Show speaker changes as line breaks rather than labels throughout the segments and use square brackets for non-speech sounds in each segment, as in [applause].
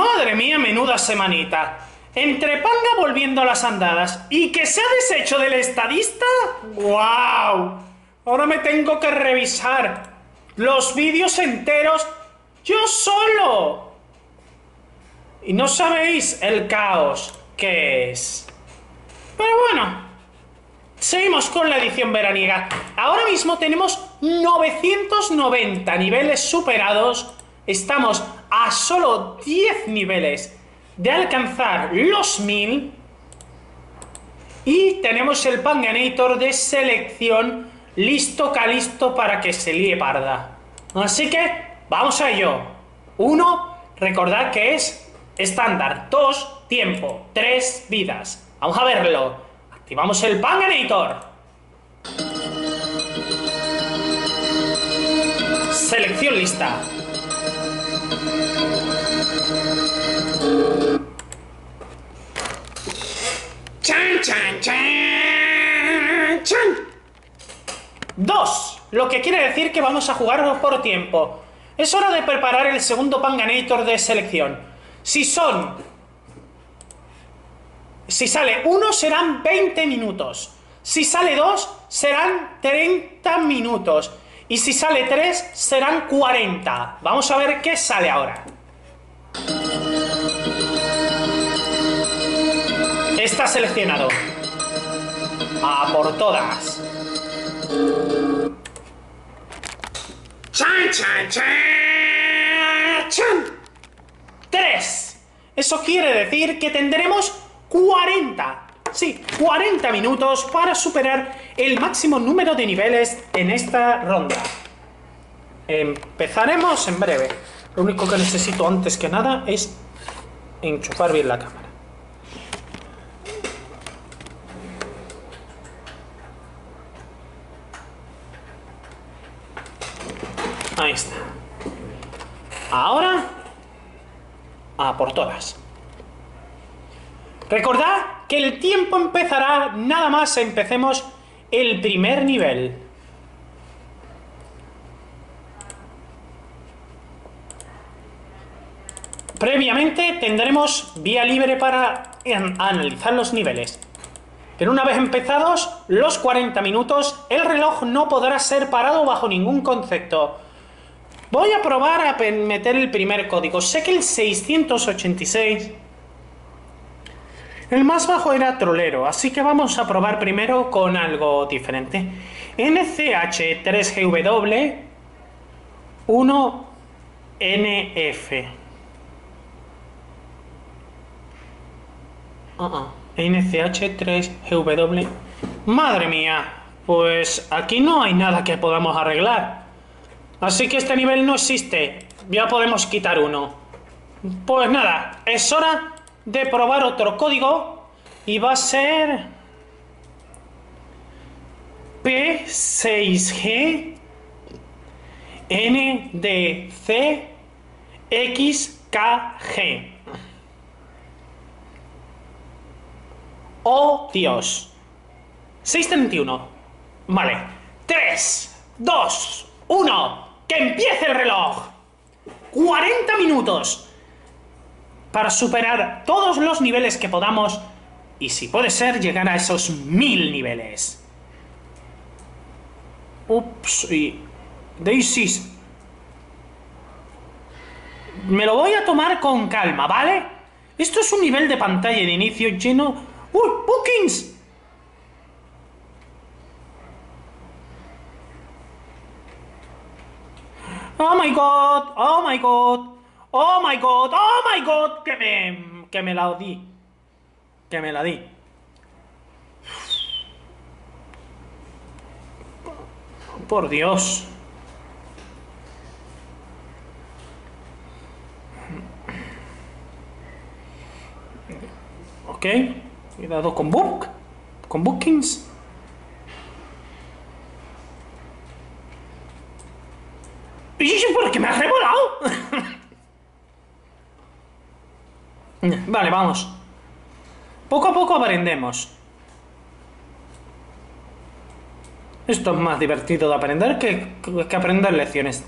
Madre mía, menuda semanita. Entre Panga volviendo a las andadas y que se ha deshecho del estadista. ¡Wow! Ahora me tengo que revisar los vídeos enteros yo solo. Y no sabéis el caos que es. Pero bueno, seguimos con la edición veraniega. Ahora mismo tenemos 990 niveles superados. Estamos a solo 10 niveles de alcanzar los 1000. Y tenemos el Panganator de selección listo calisto para que se líe parda. Así que, vamos a ello. Uno, recordad que es estándar. Dos, tiempo. Tres, vidas. Vamos a verlo. Activamos el Panganator. Selección lista. Chan, chan, chan, chan. Dos. Lo que quiere decir que vamos a jugar por tiempo. Es hora de preparar el segundo Panganator de selección. Si son... Si sale uno serán 20 minutos. Si sale dos serán 30 minutos. Y si sale tres serán 40. Vamos a ver qué sale ahora. Está seleccionado. A por todas. ¡Chan, chan, chan! ¡Chan! ¡Tres! Eso quiere decir que tendremos 40. Sí, 40 minutos para superar el máximo número de niveles en esta ronda. Empezaremos en breve. Lo único que necesito antes que nada es enchufar bien la cámara. Ahí está. Ahora, a por todas. Recordad que el tiempo empezará nada más empecemos el primer nivel. Previamente tendremos vía libre para analizar los niveles. Pero una vez empezados los 40 minutos, el reloj no podrá ser parado bajo ningún concepto. Voy a probar a meter el primer código. Sé que el 686... El más bajo era trolero, así que vamos a probar primero con algo diferente. NCH3GW 1NF. NCH3GW. Madre mía, pues aquí no hay nada que podamos arreglar. Así que este nivel no existe. Ya podemos quitar uno. Pues nada, es hora de probar otro código y va a ser P6G NDC XKG. Oh Dios. 631. Vale. 3, 2, 1. ¡Que empiece el reloj! 40 minutos para superar todos los niveles que podamos y si puede ser llegar a esos mil niveles. Ups, y... Daisy... Me lo voy a tomar con calma, ¿vale? Esto es un nivel de pantalla de inicio lleno... ¡Uy! ¡Bookings! ¡Oh, my God! ¡Oh, my God! ¡Oh, my God! ¡Oh, my God! Que me... que me la di. Que me la di. Por Dios. Ok. Cuidado con book. Con bookings. ¿Y por qué me has revolado? [laughs] vale, vamos. Poco a poco aprendemos. Esto es más divertido de aprender que, que aprender lecciones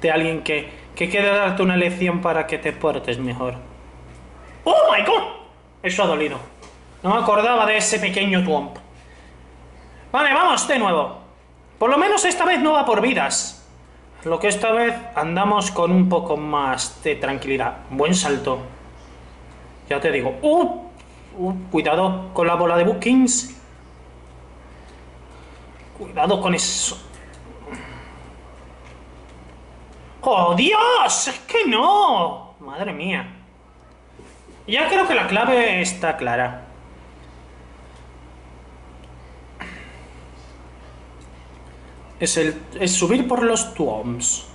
de alguien que, que quiere darte una lección para que te portes mejor. ¡Oh, my God! Eso ha dolido. No me acordaba de ese pequeño twomp. Vale, vamos de nuevo. Por lo menos esta vez no va por vidas. Lo que esta vez andamos con un poco más de tranquilidad. Buen salto. Ya te digo. ¡Uh! uh cuidado con la bola de bookings. Cuidado con eso. ¡Oh, Dios! ¡Es que no! Madre mía. Ya creo que la clave está clara. Es, el, es subir por los tombs.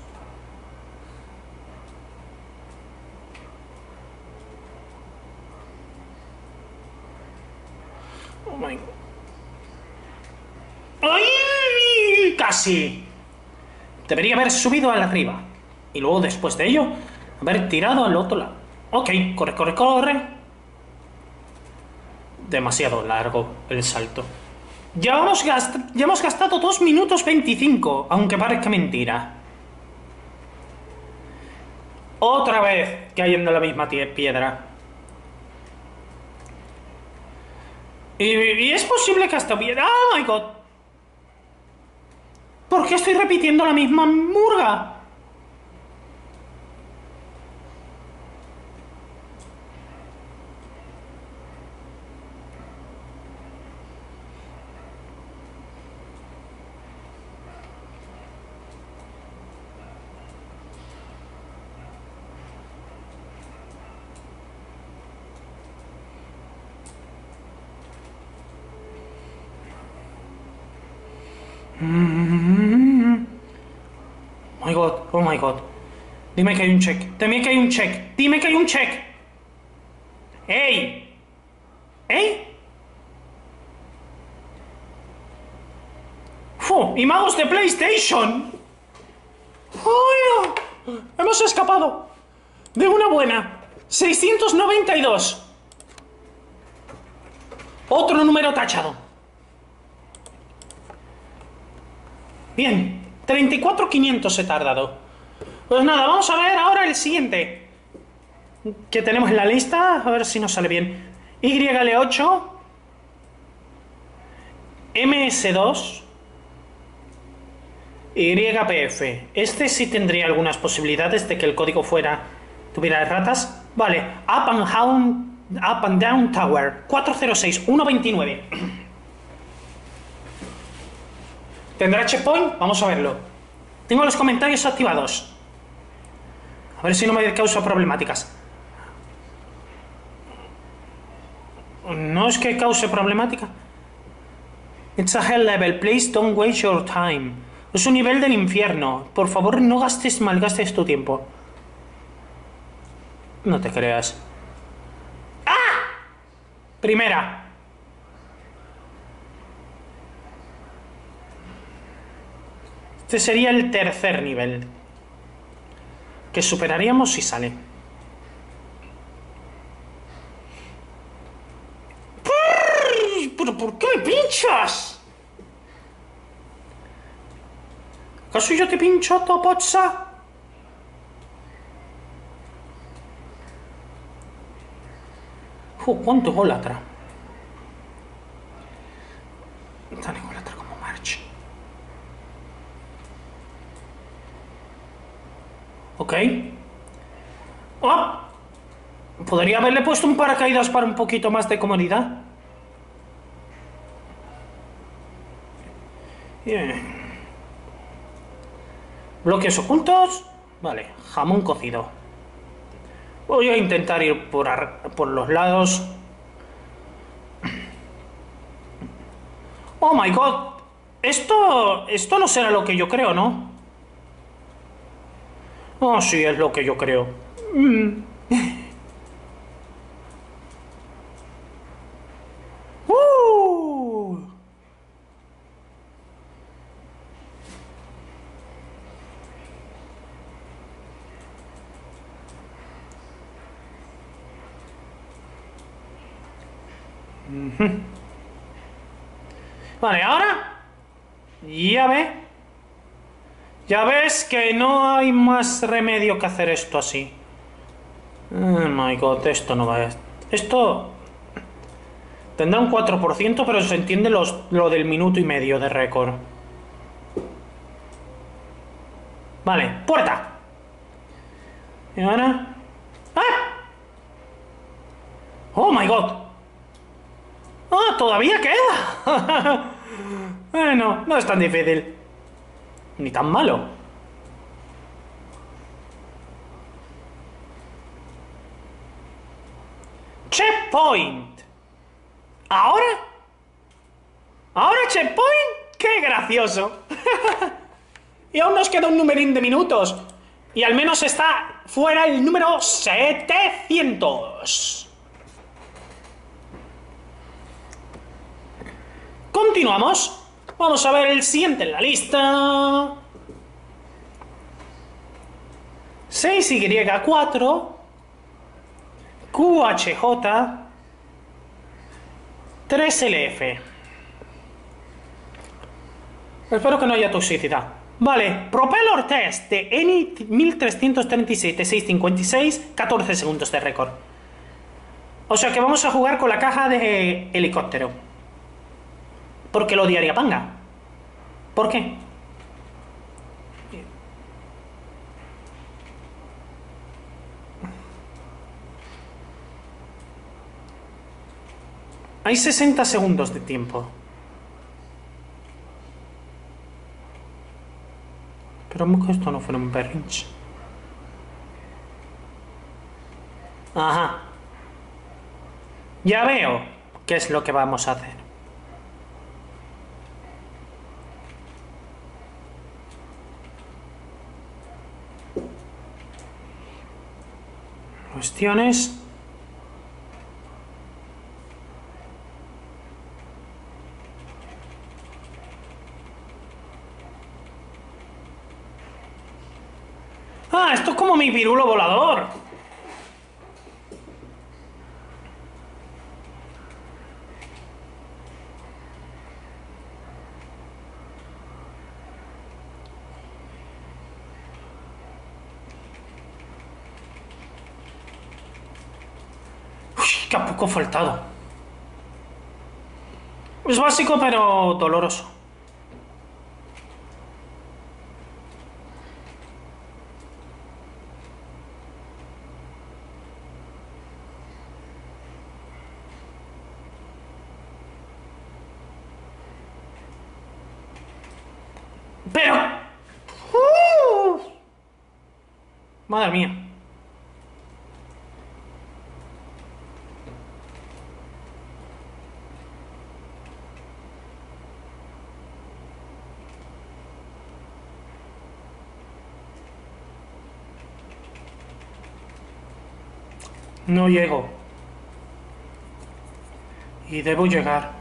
¡Ay! Casi. Debería haber subido al arriba. Y luego, después de ello, haber tirado al otro lado. Ok, corre, corre, corre. Demasiado largo el salto. Ya hemos, ya hemos gastado 2 minutos 25, aunque parezca mentira. Otra vez cayendo en la misma piedra. Y, es posible que hasta... ¡Oh, my God! ¿Por qué estoy repitiendo la misma murga? My god, oh my god. Dime que hay un check. Dime que hay un check. Dime que hay un check. ¡Ey! ¿Ey? ¡Fu! ¡Imagos de PlayStation! ¡Oh, Hemos escapado. De una buena. 692. Otro número tachado. Bien, 34.500 he tardado. Pues nada, vamos a ver ahora el siguiente. Que tenemos en la lista, a ver si nos sale bien. YL8, MS2, YPF. Este sí tendría algunas posibilidades de que el código fuera tuviera ratas. Vale, Up and Down, up and down Tower, 406, 129. ¿Tendrá checkpoint? Vamos a verlo. Tengo los comentarios activados. A ver si no me causa problemáticas. No es que cause problemática. It's a hell level. Please don't waste your time. Es un nivel del infierno. Por favor, no gastes, malgastes tu tiempo. No te creas. ¡Ah! Primera. Este sería el tercer nivel. Que superaríamos si sale. ¿Pero por qué me pinchas? ¿Acaso yo te pincho, Topotsa? Uh, cuánto golatra. Tan golatra como March. Ok. Oh. Podría haberle puesto un paracaídas para un poquito más de comodidad. Bien. Bloques ocultos. Vale, jamón cocido. Voy a intentar ir por, por los lados. Oh my god. Esto, esto no será lo que yo creo, ¿no? Oh, sí, es lo que yo creo. Mm. Uh. Vale, ahora ya ve ya ves que no hay más remedio que hacer esto así. Oh my god, esto no va a... Esto... Tendrá un 4%, pero se entiende lo del minuto y medio de récord. Vale, puerta. Y ahora... ¡Ah! ¡Oh, my God! ¡Ah, todavía queda! [laughs] bueno, no es tan difícil. Ni tan malo. Checkpoint. ¿Ahora? ¿Ahora checkpoint? ¡Qué gracioso! [laughs] y aún nos queda un numerín de minutos. Y al menos está fuera el número 700. Continuamos. Vamos a ver el siguiente en la lista. 6Y4 QHJ 3LF. Espero que no haya toxicidad. Vale, Propeller Test de ENI 1337-656, 14 segundos de récord. O sea que vamos a jugar con la caja de helicóptero. Porque lo odiaría Panga. ¿Por qué? Hay 60 segundos de tiempo. Esperamos que esto no fuera un berrinche. Ajá. Ya veo qué es lo que vamos a hacer. Cuestiones. Ah, esto es como mi pirulo volador. Faltado. Es básico, pero doloroso. Pero... ¡Uh! Madre mía. No llego. Y debo llegar.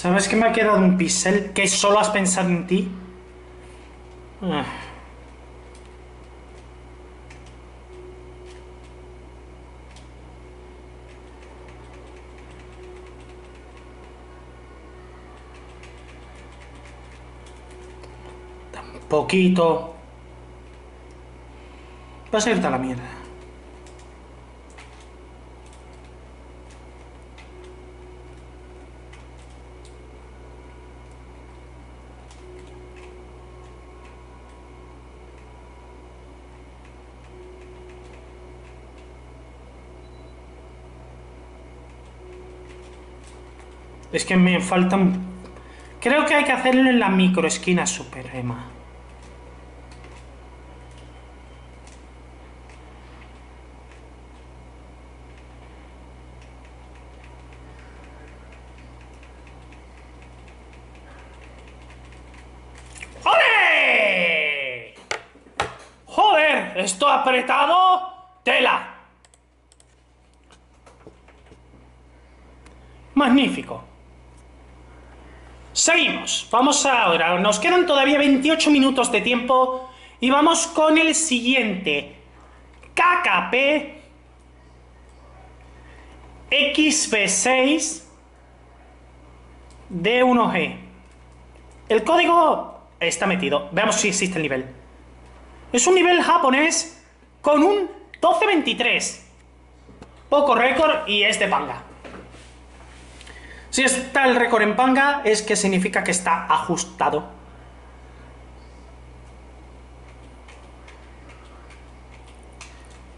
¿Sabes que me ha quedado un pixel que solo has pensado en ti? Ah. Poquito. Vas a irte a la mierda. Es que me faltan... Creo que hay que hacerlo en la microesquina super, Emma. ¡Joder! ¡Joder! ¡Esto apretado! Vamos ahora. Nos quedan todavía 28 minutos de tiempo y vamos con el siguiente. KKP XB6 D1G. El código está metido. Veamos si existe el nivel. Es un nivel japonés con un 1223. Poco récord y es de panga. Si está el récord en panga, es que significa que está ajustado.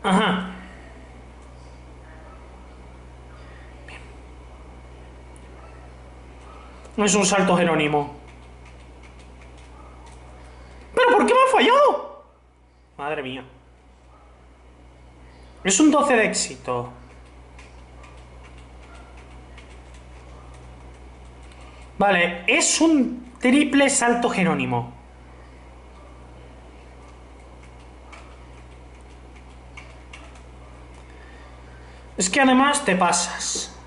Ajá. No es un salto jerónimo. ¿Pero por qué me ha fallado? Madre mía. Es un 12 de éxito. Vale, es un triple salto jerónimo. Es que además te pasas.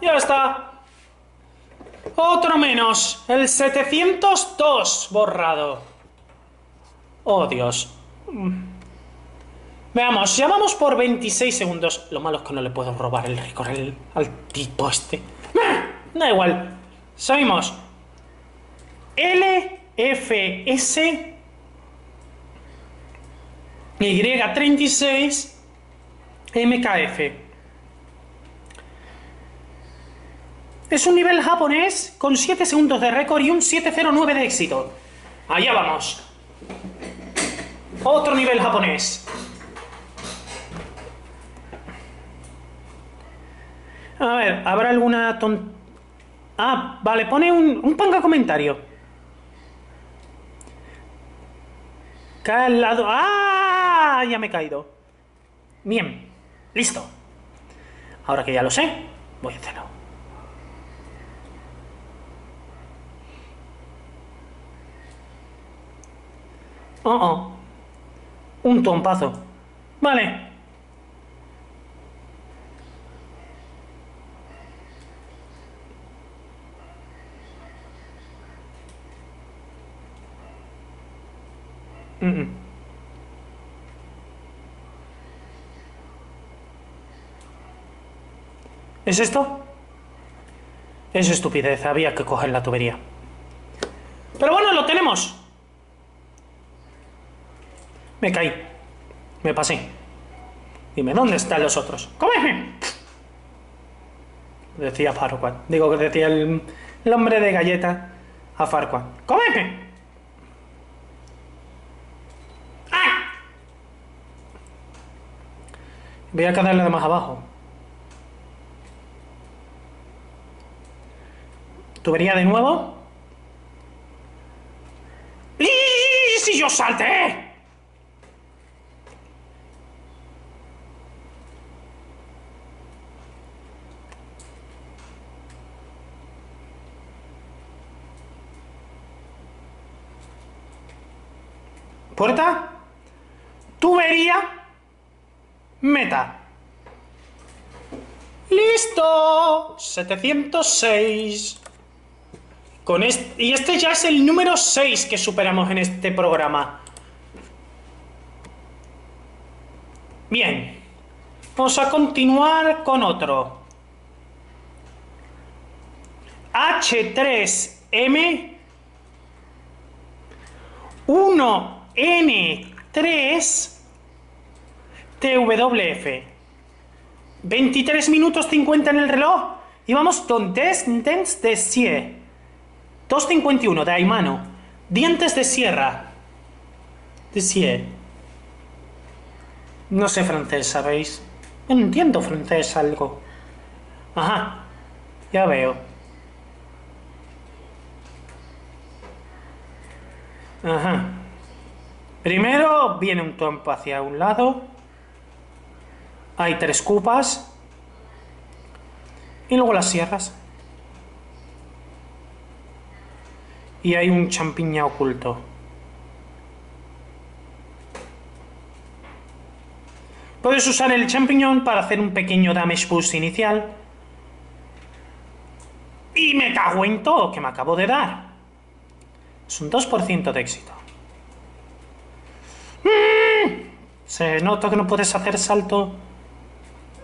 Ya está. Otro menos. El 702 borrado. Oh, Dios. Mm. Veamos, ya vamos por 26 segundos. Lo malo es que no le puedo robar el récord al, tipo este. Da igual. Seguimos. LFS Y36 MKF. Es un nivel japonés con 7 segundos de récord y un 709 de éxito. Allá vamos. Otro nivel japonés. A ver, ¿habrá alguna ton... Ah, vale, pone un, un panga comentario. Cae al lado... ¡Ah! Ya me he caído. Bien, listo. Ahora que ya lo sé, voy a hacerlo. Oh, oh. Un tompazo. Vale. Mm, mm. ¿Es esto? Es estupidez, había que coger la tubería. Pero bueno, lo tenemos. Me caí. Me pasé. Dime, ¿dónde están los otros? ¡Cómeme! Decía Farquaad. Digo que decía el, el hombre de galleta a Farquaad. ¡Cómeme! ¡Ah! Voy a quedarle de más abajo. ¿Tubería de nuevo? ¡Y si yo salté! Puerta, tubería, meta. ¡Listo! 706. Con este, y este ya es el número 6 que superamos en este programa. Bien. Vamos a continuar con otro. H3M 1 N3 TWF. 23 minutos 50 en el reloj. Y vamos con Des Dents de Sie. 251 de Aimano. Dientes de sierra. De Sie. No sé francés, ¿sabéis? Entiendo francés algo. Ajá. Ya veo. Ajá. Primero viene un tiempo hacia un lado. Hay tres cupas. Y luego las sierras. Y hay un champiña oculto. Puedes usar el champiñón para hacer un pequeño damage boost inicial. Y me cago en todo que me acabo de dar. Es un 2% de éxito. ¡Mm! Se nota que no puedes hacer salto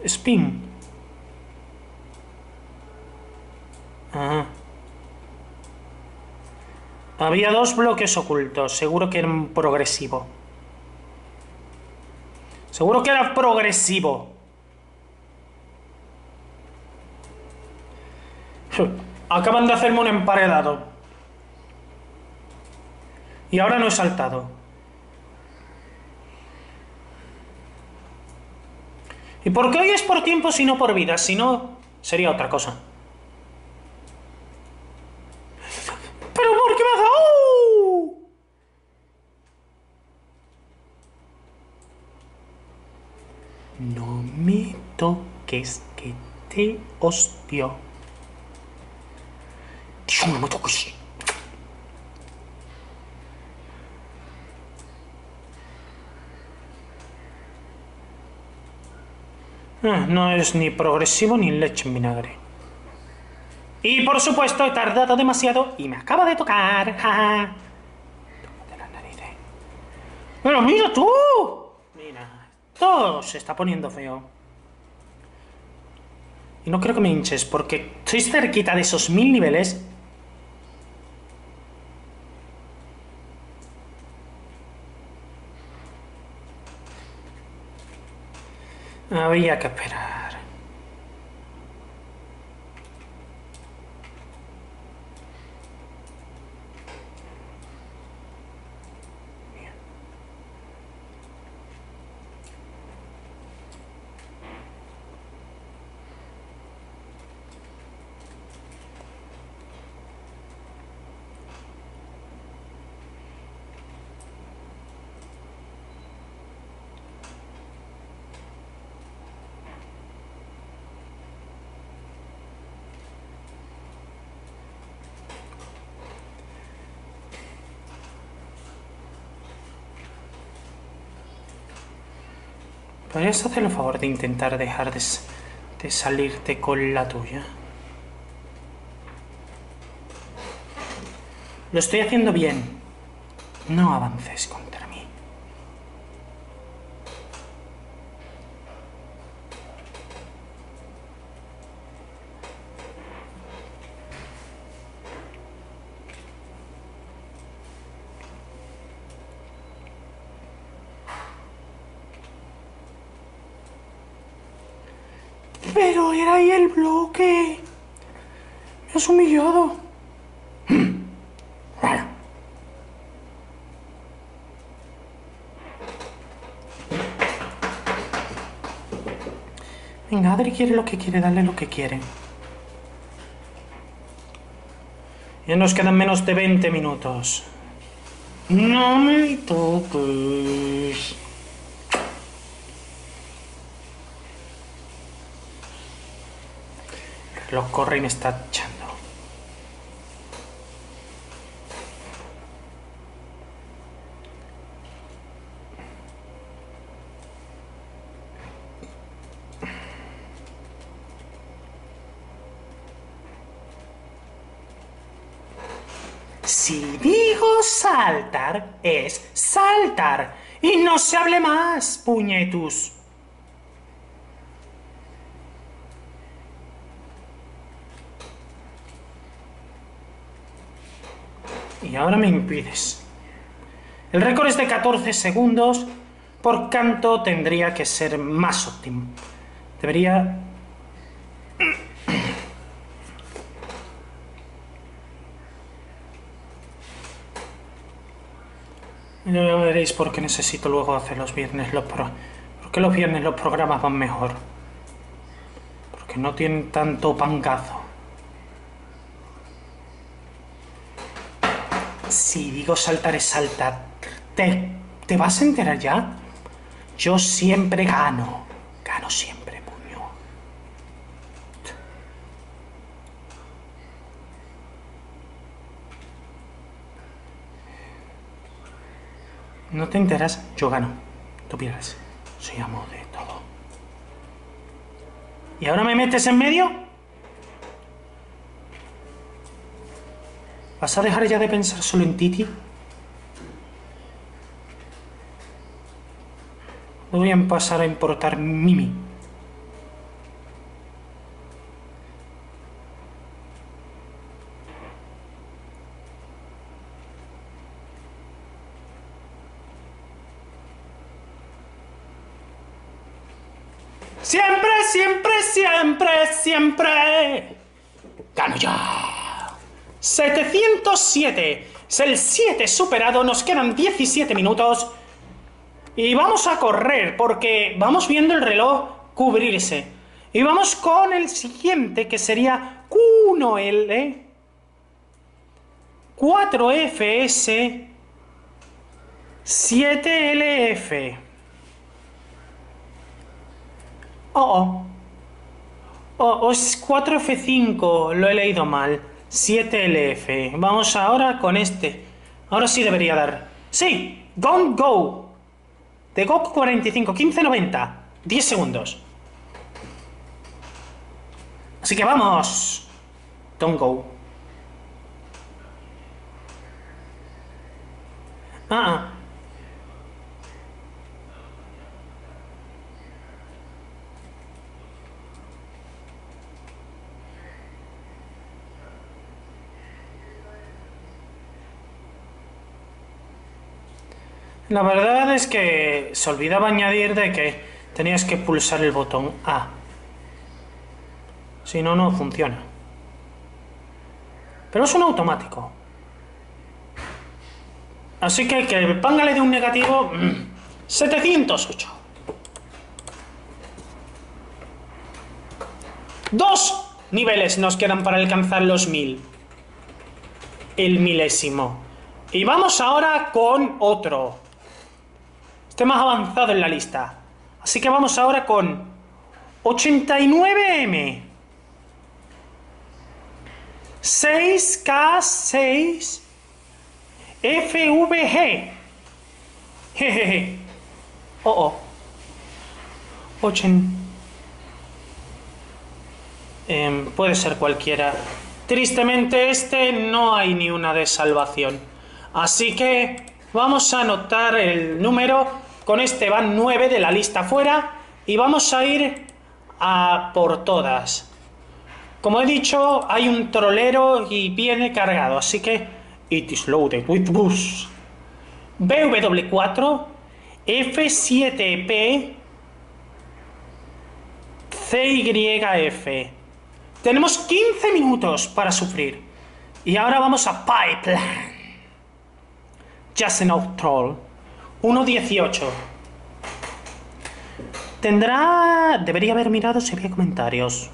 spin. Ajá. Había dos bloques ocultos. Seguro que eran progresivo. Seguro que era progresivo. [laughs] Acaban de hacerme un emparedado. Y ahora no he saltado. ¿Y por qué hoy es por tiempo si no por vida? Si no, sería otra cosa. ¿Pero por qué me ha dado? No me toques que te hostio. Dios, no me toques. Ah, no es ni progresivo ni leche en vinagre. Y por supuesto he tardado demasiado y me acaba de tocar. Ja. Pero mira tú. Mira, todo se está poniendo feo. Y no creo que me hinches porque estoy cerquita de esos mil niveles. Había que esperar. Bien. ¿Podrías hacer el favor de intentar dejar de, salirte con la tuya? Lo estoy haciendo bien. No avances mí. Pero era ahí el bloque. Humillado. Venga, Adri quiere lo que quiere, dale lo que quiere. Ya nos quedan menos de 20 minutos. No me toques. Reloj corre y me está echando. Si digo es saltar. Y no se hable más, puñetus. Y ahora me impides. El récord es de 14 segundos, por tanto tendría que ser más óptimo. Debería... Ya veréis por qué necesito luego hacer los viernes los pro... ¿Por qué los viernes los programas van mejor? Porque no tienen tanto pangazo. Si digo saltar es saltar. ¿Te, ¿Te vas a enterar ya? Yo siempre gano. Gano siempre, No te enteras, yo gano. Tú pierdes. Soy amo de todo. ¿Y ahora me metes en medio? ¿Vas a dejar ya de pensar solo en Titi? No voy a pasar a importar Mimi. Siempre, siempre, siempre, siempre. Gano ya. 707. Es el 7 superado. Nos quedan 17 minutos. Y vamos a correr porque vamos viendo el reloj cubrirse. Y vamos con el siguiente que sería Q1L, 4FS, 7LF. Oh, oh. Oh, es 4F5, lo he leído mal. 7LF. Vamos ahora con este. Ahora sí debería dar. Sí, Don't Go. De GOK 45, 1590. 10 segundos. Así que vamos. Don't go. Ah. La verdad es que se olvidaba añadir de que tenías que pulsar el botón A. Si no, no funciona. Pero es un automático. Así que que póngale de un negativo 708. Dos niveles nos quedan para alcanzar los mil. El milésimo. Y vamos ahora con otro. Este más avanzado en la lista. Así que vamos ahora con 89M. 6K6 FVG. Jejeje. Oh, oh. Ochen. Eh, puede ser cualquiera. Tristemente este no hay ni una de salvación. Así que vamos a anotar el número con este van 9 de la lista fuera y vamos a ir a por todas. Como he dicho, hay un trolero y viene cargado, así que it is loaded with bus. BW4, F7P, CYF. Tenemos 15 minutos para sufrir. Y ahora vamos a Pipeline. Just enough troll. 1.18. Tendrá... Debería haber mirado si había comentarios.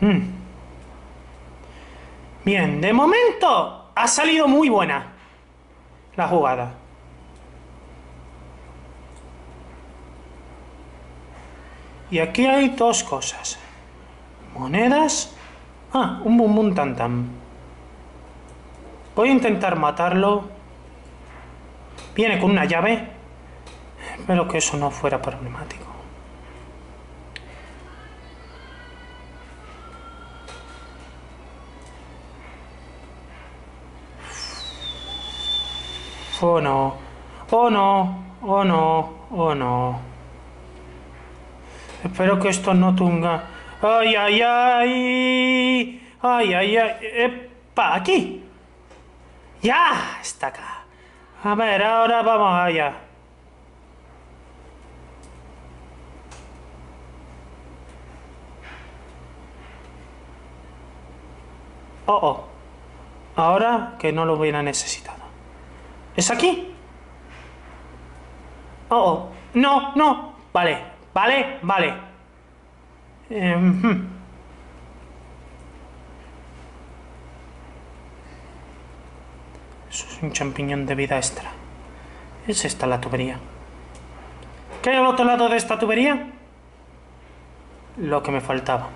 Hmm. Bien, de momento ha salido muy buena la jugada. Y aquí hay dos cosas. Monedas. Ah, un bum bum tan tan. Voy a intentar matarlo. Viene con una llave. Espero que eso no fuera problemático. Oh no. Oh no. Oh no. Oh no. Espero que esto no tunga. ¡Ay, ay, ay! ¡Ay, ay, ay! ¡Epa! ¡Aquí! ¡Ya! Está acá. A ver, ahora vamos allá. Oh, oh. Ahora que no lo hubiera necesitado. ¿Es aquí? Oh, oh. No, no. Vale, vale, vale. Em, hmm. Eso es un champiñón de vida extra. Es esta la tubería. ¿Qué hay al otro lado de esta tubería? Lo que me faltaba.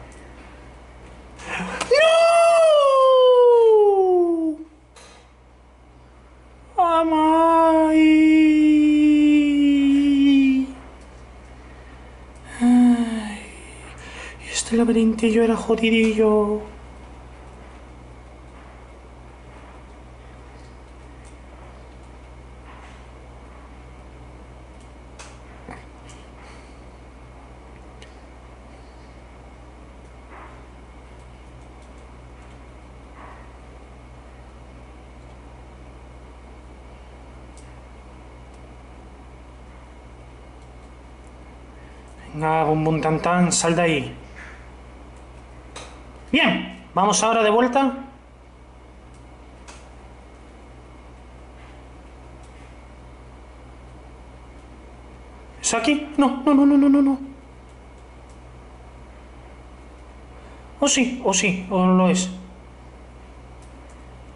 Ay, y este laberintillo era jodidillo. Venga, bum bum tan tan, sal de ahí. Bien, vamos ahora de vuelta. ¿Es aquí? No, no, no, no, no, no, no. O sí, o sí, o no lo es.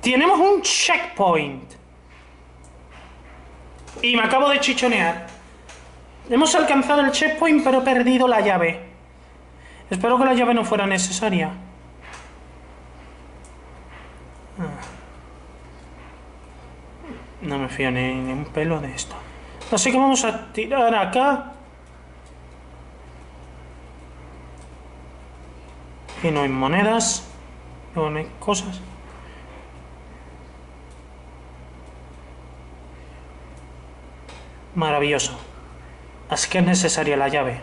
Tenemos un checkpoint. Y me acabo de chichonear. Hemos alcanzado el checkpoint, pero he perdido la llave. Espero que la llave no fuera necesaria. Ah. No me fío ni, ni un pelo de esto. Así que vamos a tirar acá. Y no hay monedas. No hay cosas. Maravilloso. Así que es necesaria la llave.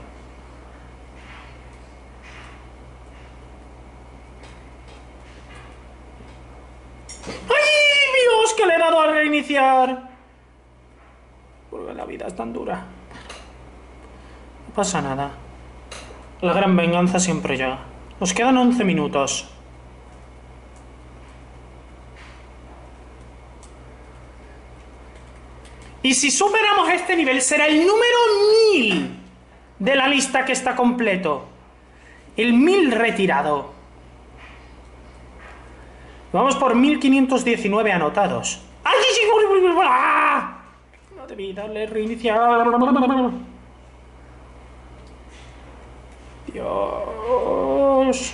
¡Ay, Dios! Que le he dado a reiniciar. Porque la vida es tan dura. No pasa nada. La gran venganza siempre llega. Nos quedan 11 minutos. Y si superamos este nivel, será el número 1000 de la lista que está completo. El 1000 retirado. Vamos por 1519 anotados. ¡Ay, sí, sí! ¡Ah! No debí darle reiniciar. Dios.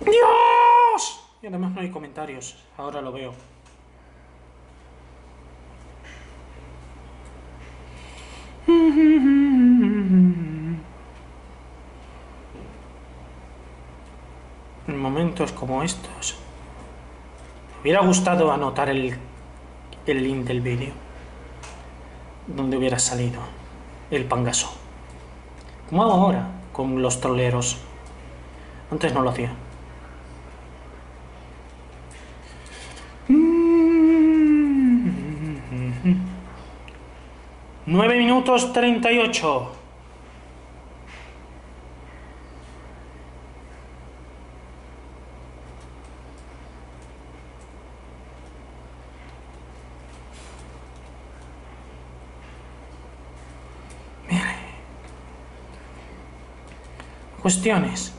¡Dios! Y además no hay comentarios. Ahora lo veo. En momentos como estos, me hubiera gustado anotar el, el link del vídeo donde hubiera salido el pangaso. Como hago ahora con los troleros. Antes no lo hacía. 9 minutos 38. Cuestiones.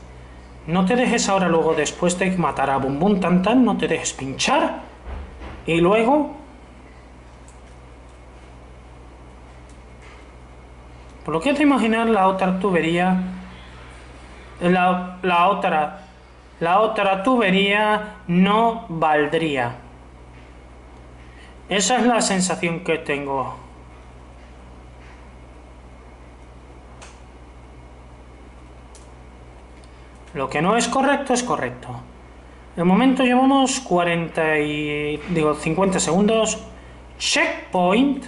No te dejes ahora luego después de matar a Bum Bum Tan Tan, no te dejes pinchar. Y luego Por lo que te imaginar la otra tubería, la, la otra, la otra tubería no valdría. Esa es la sensación que tengo. Lo que no es correcto es correcto. De momento llevamos 40 y digo 50 segundos. Checkpoint.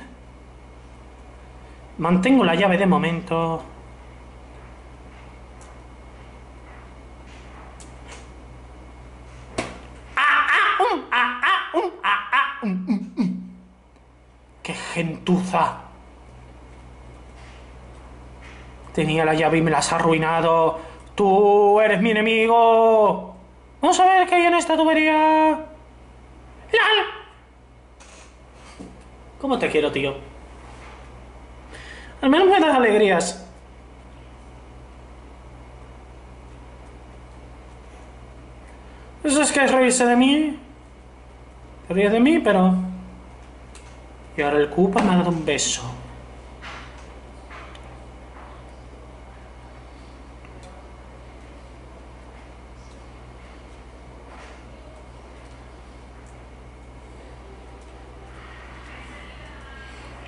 Mantengo la llave de momento. ¡Qué gentuza! Tenía la llave y me la has arruinado. Tú eres mi enemigo. Vamos a ver qué hay en esta tubería. ¡Lal! ¿Cómo te quiero, tío? Al menos me das alegrías. Eso es que reírse de mí. Te de mí, pero... Y ahora el Koopa me ha dado un beso.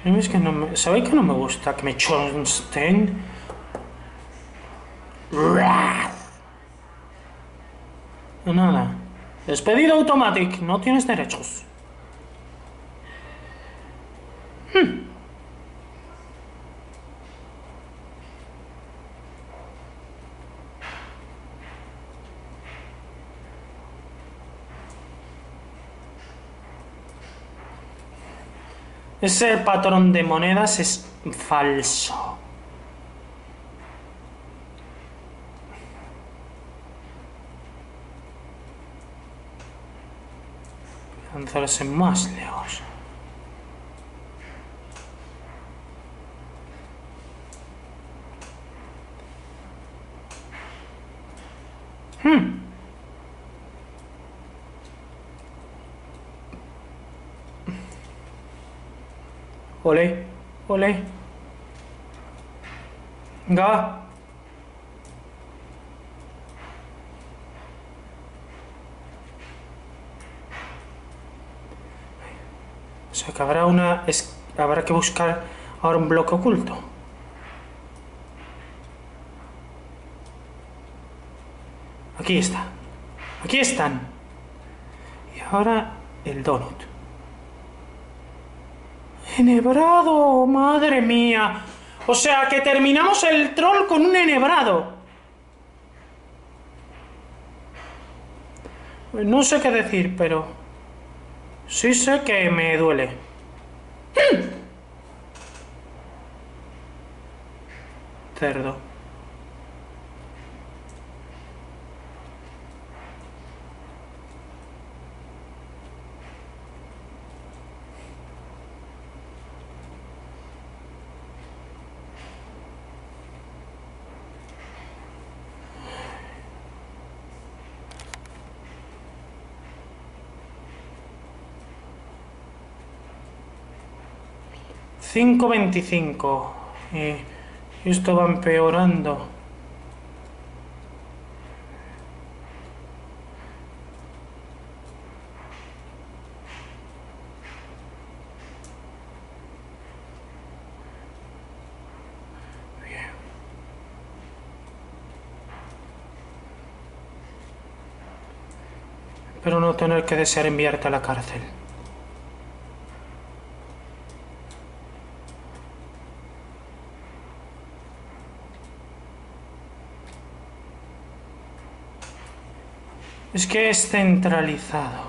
Es que no me... ¿Sabéis que no me gusta que me chonsten? Nada. Despedido automático. No tienes derechos. Hmm. Ese patrón de monedas es falso. Lanzarse más lejos. Hmm. Ole, ole. Venga. O sea que habrá una... Es, habrá que buscar ahora un bloque oculto. Aquí está. Aquí están. Y ahora el donut. Enhebrado, madre mía. O sea que terminamos el troll con un enhebrado. No sé qué decir, pero sí sé que me duele. Cerdo. Cinco veinticinco. Y esto va empeorando. Espero no tener que desear enviarte a la cárcel. Es que es centralizado.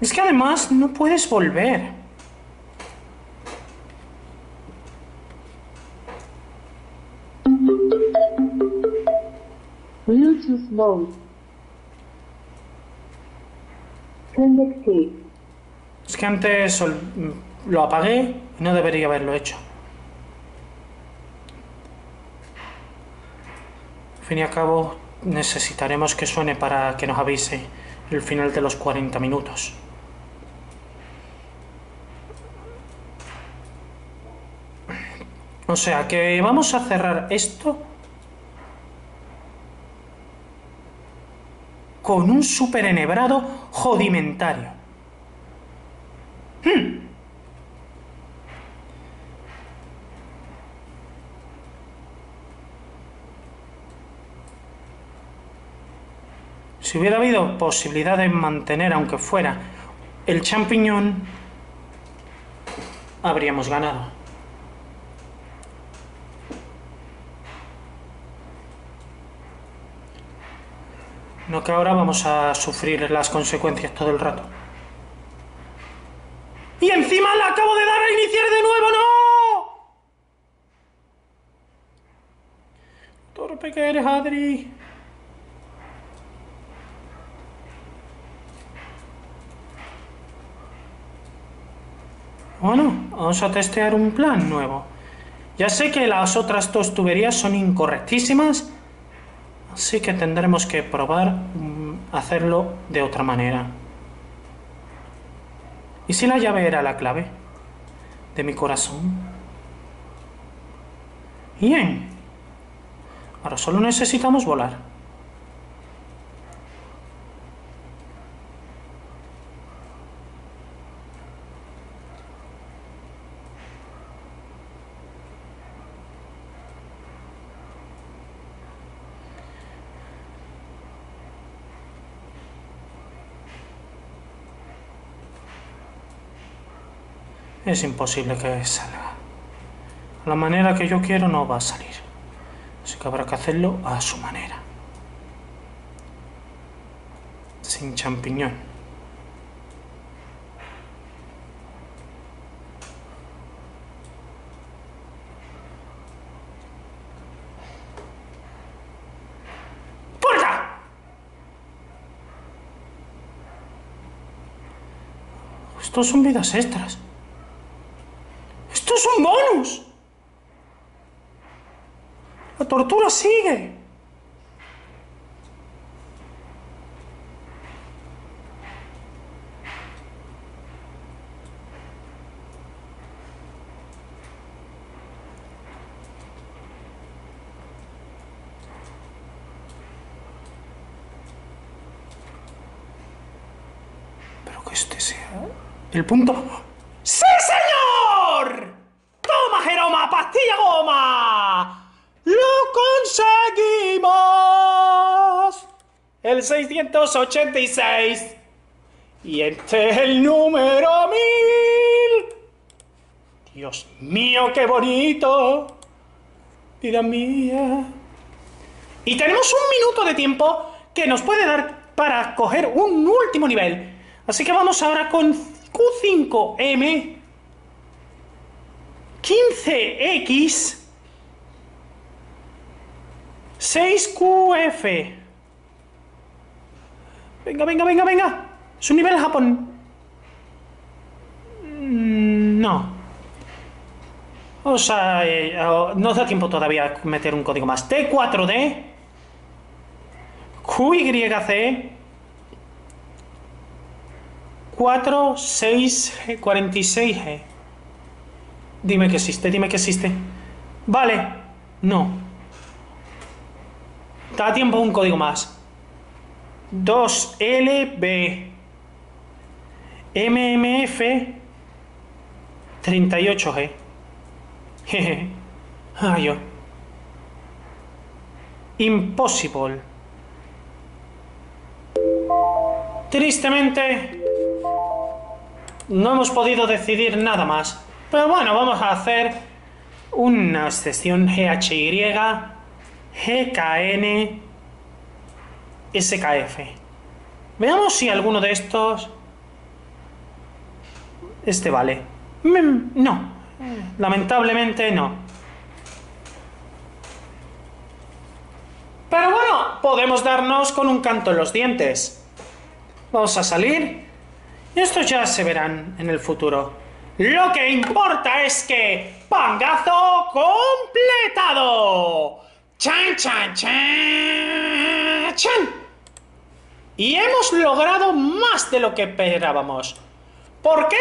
Es que además no puedes volver.
Bluetooth mode.
Es que antes lo apagué y no debería haberlo hecho. Fin y al cabo, necesitaremos que suene para que nos avise el final de los 40 minutos. O sea que vamos a cerrar esto con un super enhebrado jodimentario. Si hubiera habido posibilidad de mantener, aunque fuera, el champiñón, habríamos ganado. No que ahora vamos a sufrir las consecuencias todo el rato. Y encima le acabo de dar reiniciar de nuevo, no. Torpe que eres, Adri. Bueno, vamos a testear un plan nuevo. Ya sé que las otras dos tuberías son incorrectísimas, así que tendremos que probar mm, hacerlo de otra manera. ¿Y si la llave era la clave de mi corazón? Bien. Ahora solo necesitamos volar. Es imposible que salga. La manera que yo quiero no va a salir. Así que habrá que hacerlo a su manera. Sin champiñón. ¡Puerta! Estos son vidas extras. ¡Esto es un bonus! Tortura sigue. Pero que este sea el punto. Conseguimos! El 686. Y este es el número 1000. Dios mío, qué bonito. Vida mía. Y tenemos un minuto de tiempo que nos puede dar para coger un último nivel. Así que vamos ahora con Q5M 15X 6QF. Venga, venga, venga, venga. Es un nivel Japón. Mm, No. O sea, eh, no da tiempo todavía a meter un código más. T4D. QYC. 4, 6, 46G. Dime que existe, dime que existe. Vale. No. Da tiempo un código más. 2LB. MMF 38G. Jeje. Ah, yo. Impossible. Tristemente, no hemos podido decidir nada más. Pero bueno, vamos a hacer una excepción GHY, GKN, SKF. Veamos si alguno de estos... Este vale. Mm, No. Lamentablemente no. Pero bueno, podemos darnos con un canto en los dientes. Vamos a salir. Y estos ya se verán en el futuro. Lo que importa es que... ¡Pangazo completado! ¡Chan, chan, chan! ¡Chan! Y hemos logrado más de lo que esperábamos. ¿Por qué?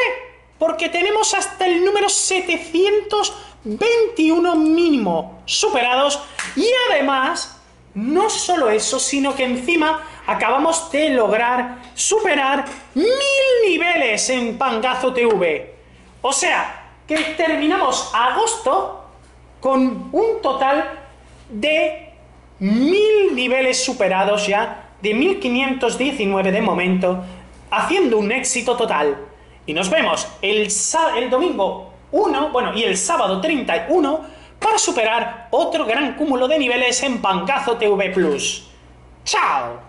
Porque tenemos hasta el número 721 mínimo superados y además, no solo eso, sino que encima acabamos de lograr superar mil niveles en Pangazo TV. O sea, que terminamos agosto con un total de mil niveles superados ya, de 1519 de momento, haciendo un éxito total. Y nos vemos el, el domingo 1, bueno, y el sábado 31 para superar otro gran cúmulo de niveles en Pancazo TV Plus. ¡Chao!